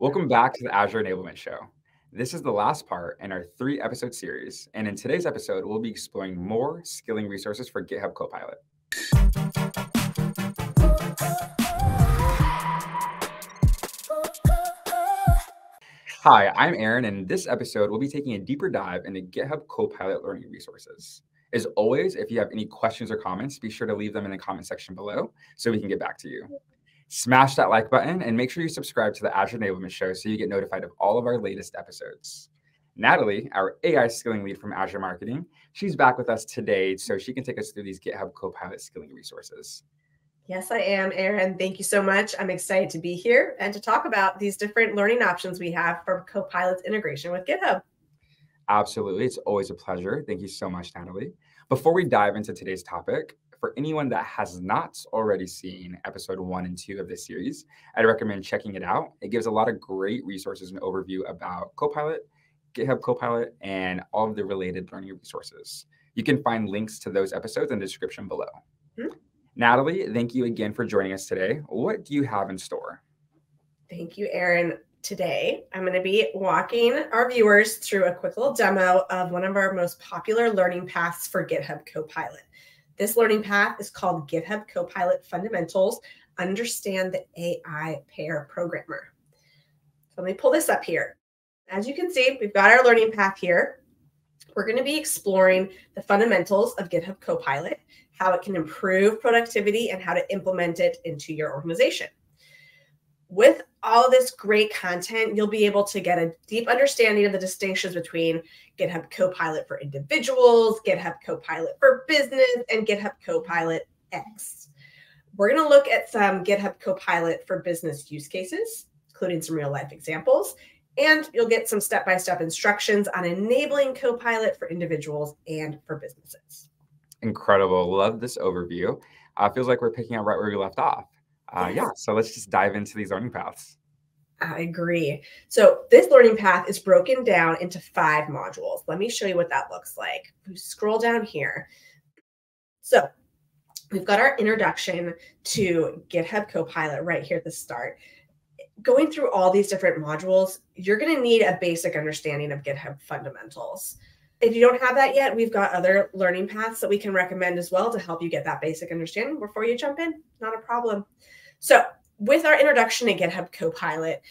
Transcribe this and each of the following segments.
Welcome back to the Azure Enablement Show. This is the last part in our three episode series. And in today's episode, we'll be exploring more skilling resources for GitHub Copilot. Hi, I'm Aaron, and in this episode, we'll be taking a deeper dive into GitHub Copilot learning resources. As always, if you have any questions or comments, be sure to leave them in the comment section below so we can get back to you. Smash that like button and make sure you subscribe to the Azure Enablement Show so you get notified of all of our latest episodes. Natalie, our AI skilling lead from Azure Marketing, she's back with us today so she can take us through these GitHub Copilot skilling resources. Yes, I am, Aaron. Thank you so much. I'm excited to be here and to talk about these different learning options we have for Copilot's integration with GitHub. Absolutely. It's always a pleasure. Thank you so much, Natalie. Before we dive into today's topic, for anyone that has not already seen episode one and two of this series, I'd recommend checking it out. It gives a lot of great resources and overview about Copilot, GitHub Copilot, and all of the related learning resources. You can find links to those episodes in the description below. Mm-hmm. Natalie, thank you again for joining us today. What do you have in store? Thank you, Aaron. Today, I'm going to be walking our viewers through a quick little demo of one of our most popular learning paths for GitHub Copilot. This learning path is called GitHub Copilot Fundamentals Understand the AI Pair Programmer. So let me pull this up here. As you can see, we've got our learning path here. We're going to be exploring the fundamentals of GitHub Copilot, how it can improve productivity, and how to implement it into your organization. With all this great content, you'll be able to get a deep understanding of the distinctions between GitHub Copilot for individuals, GitHub Copilot for business, and GitHub Copilot X. We're going to look at some GitHub Copilot for business use cases, including some real life examples, and you'll get some step by step instructions on enabling Copilot for individuals and for businesses. Incredible. Love this overview. Uh, feels like we're picking up right where we left off. Uh, yeah, so let's just dive into these learning paths. I agree. So this learning path is broken down into five modules. Let me show you what that looks like. We scroll down here. So we've got our introduction to GitHub Copilot right here at the start. Going through all these different modules, you're going to need a basic understanding of GitHub fundamentals. If you don't have that yet, we've got other learning paths that we can recommend as well to help you get that basic understanding before you jump in. Not a problem. So with our introduction to GitHub Copilot,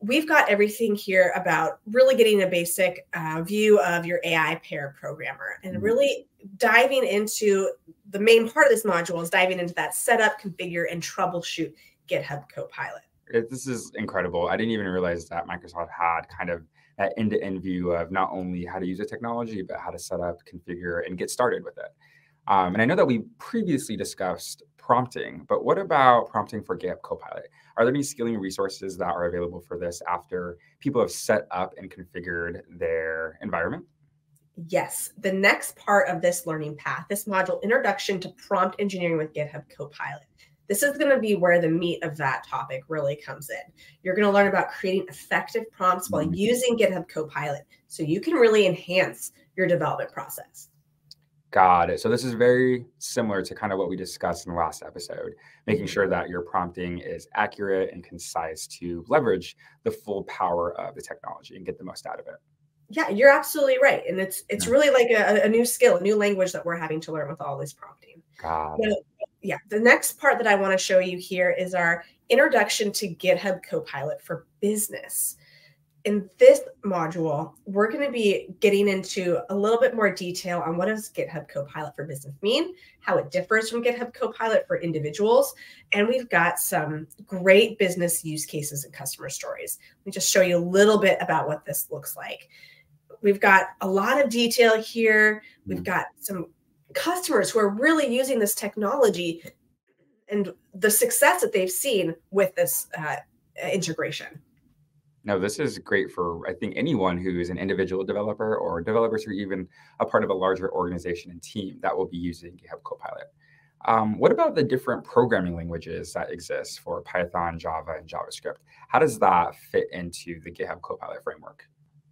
we've got everything here about really getting a basic uh, view of your AI pair programmer and mm-hmm. really diving into the main part of this module is diving into that setup, configure, and troubleshoot GitHub Copilot. This is incredible. I didn't even realize that Microsoft had kind of that end-to-end view of not only how to use a technology, but how to set up, configure, and get started with it. Um, and I know that we previously discussed prompting, but what about prompting for GitHub Copilot? Are there any skilling resources that are available for this after people have set up and configured their environment? Yes, the next part of this learning path, this module, Introduction to Prompt Engineering with GitHub Copilot. This is going to be where the meat of that topic really comes in. You're going to learn about creating effective prompts while mm-hmm. using GitHub Copilot so you can really enhance your development process. Got it. So this is very similar to kind of what we discussed in the last episode, making sure that your prompting is accurate and concise to leverage the full power of the technology and get the most out of it. Yeah, you're absolutely right. And it's it's really like a, a new skill, a new language that we're having to learn with all this prompting. Got it. yeah, the next part that I want to show you here is our introduction to GitHub Copilot for Business in this module, we're going to be getting into a little bit more detail on what does GitHub Copilot for Business mean, how it differs from GitHub Copilot for individuals, and we've got some great business use cases and customer stories. Let me just show you a little bit about what this looks like. We've got a lot of detail here. We've got some customers who are really using this technology and the success that they've seen with this uh, integration. No, this is great for I think anyone who's an individual developer or developers who are even a part of a larger organization and team that will be using GitHub Copilot. Um, what about the different programming languages that exist for Python, Java, and JavaScript? How does that fit into the GitHub Copilot framework?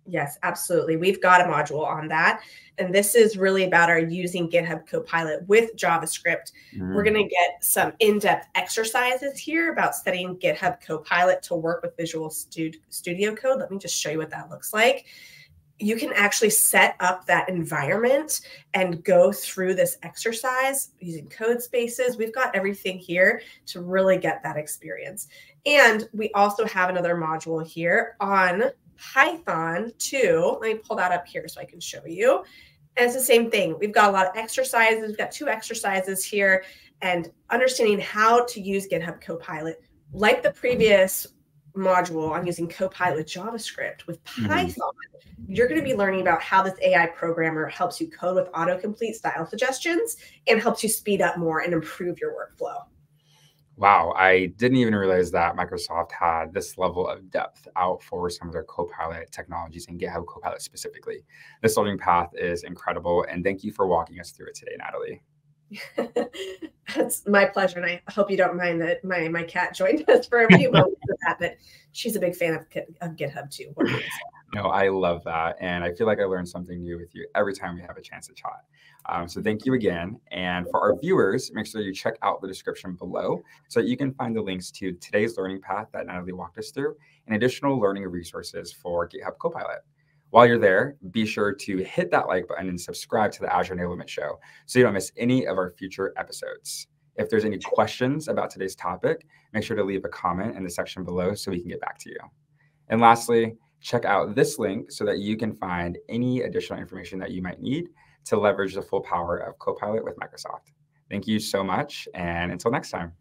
Yes, absolutely. We've got a module on that. And this is really about our using GitHub Copilot with JavaScript. Mm. We're going to get some in depth exercises here about studying GitHub Copilot to work with Visual Studio Code. Let me just show you what that looks like. You can actually set up that environment and go through this exercise using code spaces. We've got everything here to really get that experience. And we also have another module here on Python too. Let me pull that up here so I can show you. And it's the same thing. We've got a lot of exercises. We've got two exercises here and understanding how to use GitHub Copilot. Like the previous module on using Copilot with JavaScript, with mm-hmm. Python, mm-hmm. you're going to be learning about how this AI programmer helps you code with autocomplete style suggestions and helps you speed up more and improve your workflow. Wow, I didn't even realize that Microsoft had this level of depth out for some of their Copilot technologies and GitHub Copilot specifically. This learning path is incredible, and thank you for walking us through it today, Natalie. It's my pleasure, and I hope you don't mind that my my cat joined us for a few moments of that. But she's a big fan of, of GitHub too. No, I love that, and I feel like I learned something new with you every time we have a chance to chat. Um, so thank you again. And for our viewers, make sure you check out the description below so that you can find the links to today's learning path that Natalie walked us through and additional learning resources for GitHub Copilot. While you're there, be sure to hit that like button and subscribe to the Azure Enablement Show so you don't miss any of our future episodes. If there's any questions about today's topic, make sure to leave a comment in the section below so we can get back to you. And lastly, check out this link so that you can find any additional information that you might need to leverage the full power of Copilot with Microsoft. Thank you so much. And until next time.